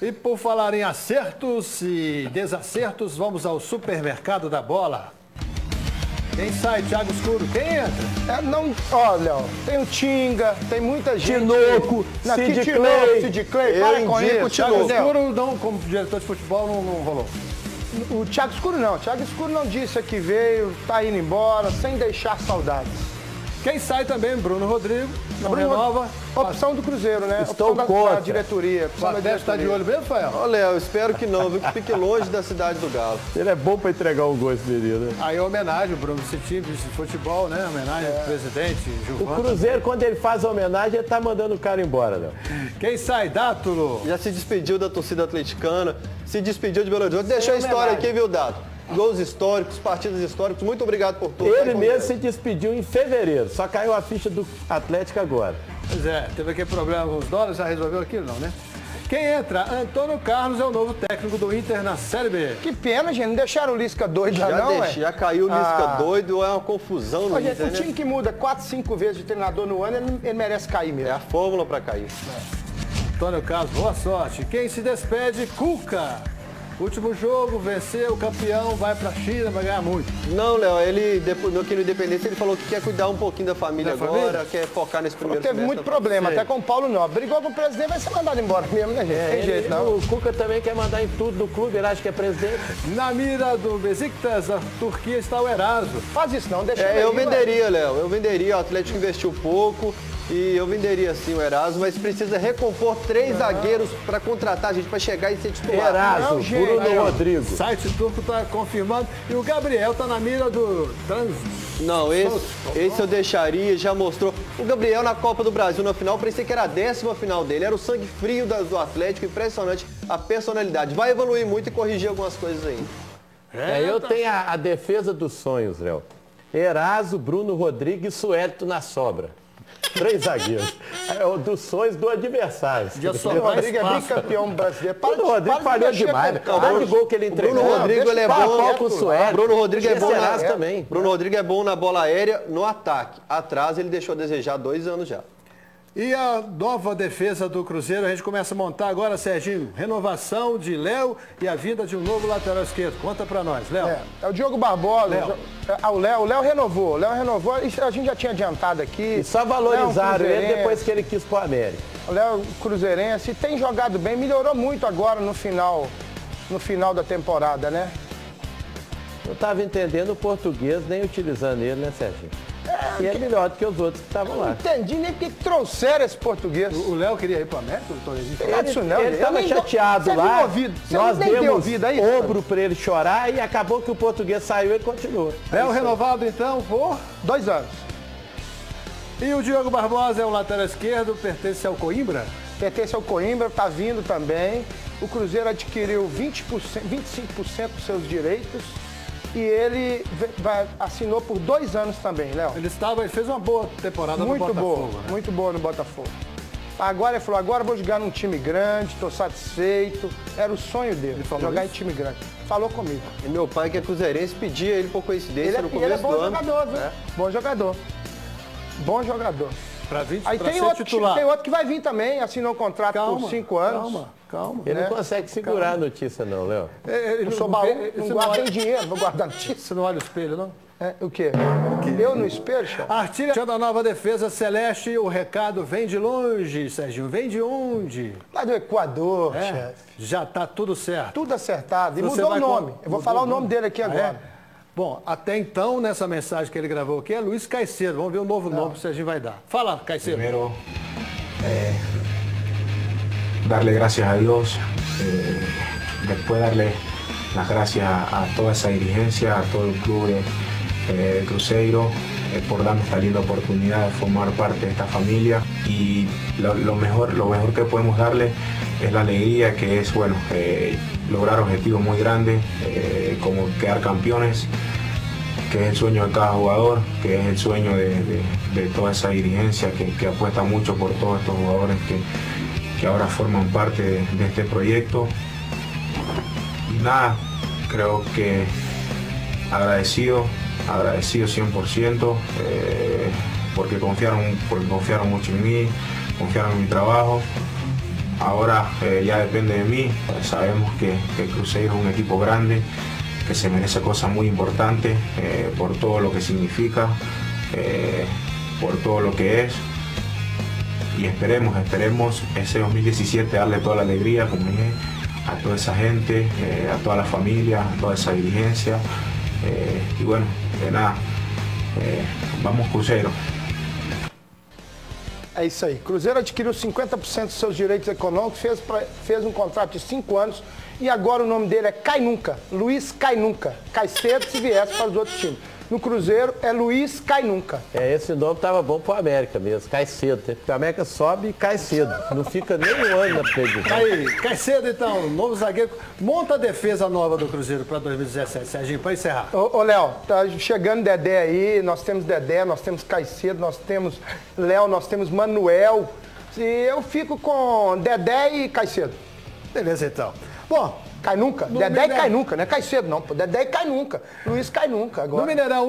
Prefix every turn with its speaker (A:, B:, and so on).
A: E por falar em acertos e desacertos, vamos ao supermercado da bola. Quem sai, Thiago Escuro? Quem entra?
B: É, não, ó, Léo, tem o Tinga, tem muita gente.
C: Tinoco,
B: Na
C: Sid Clay.
B: Sid Clay,
C: Eu
B: para com
C: o
A: Thiago. Escuro, não, como diretor de futebol, não, não rolou.
B: O Thiago Escuro não, o Thiago Escuro não disse que veio, tá indo embora, sem deixar saudades.
A: Quem sai também, Bruno Rodrigo, não
B: Bruno
A: renova.
B: Opção do Cruzeiro, né?
C: Estou
B: opção da,
C: contra.
B: da diretoria. Opção da
A: Deve estar de
B: diretoria.
A: olho mesmo, Fael?
D: Ô, Léo, eu espero que não, viu? Que fique longe da cidade do Galo.
C: Ele é bom para entregar um gol esse menino. né?
A: Aí homenagem, o Bruno Citim, vice de futebol, né? Homenagem ao presidente,
C: O
A: Gilvan.
C: Cruzeiro, quando ele faz a homenagem, ele tá mandando o cara embora, Léo.
A: Quem sai, Dátulo?
D: Já se despediu da torcida atleticana, se despediu de Belo Horizonte. Deixou a história
A: homenagem.
D: aqui, viu, Dato? Gols históricos, partidas históricas. Muito obrigado por tudo.
C: Ele
D: Vai,
C: mesmo se despediu em fevereiro, só caiu a ficha do Atlético agora.
A: Pois é, teve aquele problema com os dólares, já resolveu aquilo não, né? Quem entra? Antônio Carlos é o novo técnico do Inter na Série B.
B: Que pena, gente. Não deixaram o Lisca doido já,
D: Já,
B: não,
D: deixei,
B: é?
D: já caiu o Lisca
B: Ah.
D: doido, é uma confusão no
B: gente,
D: Inter,
B: um
D: né?
B: time que muda 4, 5 vezes de treinador no ano, ele, ele merece cair
D: É
B: mesmo.
D: a fórmula pra cair.
A: Antônio Carlos, boa sorte. Quem se despede? Cuca. Último jogo, venceu, campeão, vai pra China, vai ganhar muito.
D: Não, Léo, ele, depois, no aqui no Independência, ele falou que quer cuidar um pouquinho da família
A: Da
D: agora,
A: família?
D: quer focar nesse primeiro
B: Teve muito
D: semestre.
B: problema, até com o Paulo Nobre. Brigou com o presidente, vai ser mandado embora mesmo, né, gente? Tem
C: É, Ele-
B: jeito, não.
C: O Cuca também quer mandar em tudo do clube, ele acha que é presidente.
A: Na mira do Besiktas, a Turquia está o Eraso.
B: Faz isso não, deixa
D: É,
B: ele
D: eu venderia, Léo. Eu venderia. O Atlético investiu pouco e eu venderia sim o Erasmo, mas precisa recompor três zagueiros para contratar a gente para chegar e ser titular.
C: Eraso,
B: Não, gente.
C: Bruno
B: Aí,
C: Rodrigo.
A: site turco está confirmando. E o Gabriel está na mira do Trans.
D: Não, esse, esse eu deixaria, já mostrou. O Gabriel na Copa do Brasil na final, parecia que era a décima final dele. Era o sangue frio da- do Atlético, impressionante a personalidade. Vai evoluir muito e corrigir algumas coisas aí.
C: É, eu tenho a, a defesa dos sonhos, Léo. Eraso, Bruno Rodrigues e Suélito na sobra. Três zagueiros. É o dos sonhos do adversário.
A: Já
B: O
A: só
B: Rodrigo é bicampeão brasileiro. Para
C: Rodrigues
B: para de
C: falhou demais. né?
B: o
C: o gol que ele entregou.
D: Bruno Rodrigo, ele é
B: o
D: bom.
C: Com o Suélito.
D: Bruno Rodrigo é bom na,
C: também.
D: Bruno Rodrigo é bom na bola aérea, no ataque. Atrás ele deixou a desejar dois anos já.
A: E a nova defesa do Cruzeiro, a gente começa a montar agora, Serginho. Renovação de Léo e a vinda de um novo lateral esquerdo. Conta pra nós, Léo.
B: É, é o Diogo Barbosa.
A: Léo.
B: Ah, o Léo, o Léo renovou. O Léo renovou. A gente já tinha adiantado aqui.
C: E só
B: Léo
C: valorizaram ele
B: Cruzeirense.
C: depois que ele quis pro América.
B: O Léo Cruzeirense tem jogado bem, melhorou muito agora no final, no final da temporada, né?
C: Não estava entendendo o português nem utilizando ele, né, Serginho? E é melhor do que os outros que estavam
B: Não
C: lá.
B: entendi nem porque que trouxeram esse português.
A: O Léo queria ir pro América, doutor?
B: Fala disso não,
C: ele estava chateado lá.
B: ouvido?
C: Nós
B: deu
C: demos
B: ouvido aí?
C: ombro para ele chorar e acabou que o português saiu e continuou.
A: Léo renovado, então, por...
B: Dois anos.
A: E o Diogo Barbosa é o lateral esquerdo, pertence ao Coimbra.
B: Pertence ao Coimbra, tá vindo também. O Cruzeiro adquiriu 20%, 25% dos seus direitos e ele assinou por dois anos também, Léo.
A: Ele estava, ele fez uma boa temporada
B: Muito
A: no
B: boa,
A: Botafogo. né?
B: muito boa no Botafogo. Agora ele falou, agora eu vou jogar num time grande, estou satisfeito. Era o sonho dele,
A: falou
B: jogar
A: isso?
B: em time grande. Falou comigo.
D: E meu pai, que é cruzeirense, pedia ele por coincidência
B: Ele é,
D: no começo
B: ele é bom
D: do ano.
B: jogador, viu? Bom jogador. Bom jogador.
A: Pra, 20,
B: Aí
A: pra
B: tem
A: ser
B: outro,
A: titular.
B: tem outro que vai vir também, assinou um contrato
A: Calma,
B: por cinco anos.
A: Calma, calma.
C: Ele
B: Né?
C: não consegue segurar a notícia não, Léo.
A: É,
B: Eu sou
A: não
B: baú, não
A: não
B: guardo nem
A: olha,
B: dinheiro, vou guardar notícia.
A: você não olha o espelho, não?
B: É, o quê? Eu no espelho, chefe?
A: Artilha da nova defesa celeste, o recado vem de longe, Serginho. Vem de onde?
B: Lá do Equador,
A: É,
B: chefe.
A: já tá tudo certo.
B: Tudo acertado. E
A: Você
B: mudou o nome.
A: com-
B: Eu vou
A: mudou
B: falar
A: o
B: o nome dele aqui
A: Ah,
B: agora.
A: é? Bom, até então, nessa mensagem que ele gravou aqui, é Luiz Caicedo. Vamos ver o novo nome que o Serginho vai dar. Fala, Caicedo.
E: Primero, eh, darle gracias a Dios, eh, después darle las gracias a toda esa dirigencia, a todo el club de, eh, Cruzeiro, por darnos esta linda oportunidad de formar parte de esta familia y lo, lo mejor, lo mejor que podemos darle es la alegría que es bueno lograr objetivos muy grandes como quedar campeones que es el sueño de cada jugador, que es el sueño de, toda esa dirigencia que, apuesta mucho por todos estos jugadores que, ahora forman parte de, este proyecto. Nada, creo que agradecido, agradecido 100%, eh, porque, confiaron, porque confiaron mucho en mí, confiaron en mi trabajo ahora eh, ya depende de mí. Sabemos que, que Cruzeiro es un equipo grande, que se merece cosas muy importantes eh, por todo lo que significa, eh, por todo lo que es. Y esperemos, esperemos ese 2017 darle toda la alegría, como dije, a toda esa gente, eh, a toda la familia, a toda essa dirigencia. Eh, y bueno, de nada, vamos Cruzeiro.
B: É isso aí. Cruzeiro adquiriu 50% dos seus direitos econômicos, fez, pra, fez um contrato de 5 anos e agora o nome dele é Cai Nunca. Luiz Cai Nunca. Cai cedo se viesse para os outros times. No Cruzeiro é Luiz Cai Nunca.
C: É, esse nome tava bom pro América mesmo, cai cedo, né? porque o América sobe e cai cedo. Não fica nem um ano na previsão.
A: Aí, cai cedo então, novo zagueiro. Monta a defesa nova do Cruzeiro para 2017, Serginho, para encerrar.
B: Ô, ô Léo, tá chegando Dedé aí, nós temos Dedé, nós temos Caicedo, nós temos Léo, nós temos Manuel. E eu fico com Dedé e Caicedo.
A: Beleza então. Bom,
B: Cai nunca?
A: No
B: Dedé
A: Mineirão.
B: cai nunca, não é Caicedo não. pô. Dedé cai nunca. Luiz cai nunca agora.
A: no Mineirão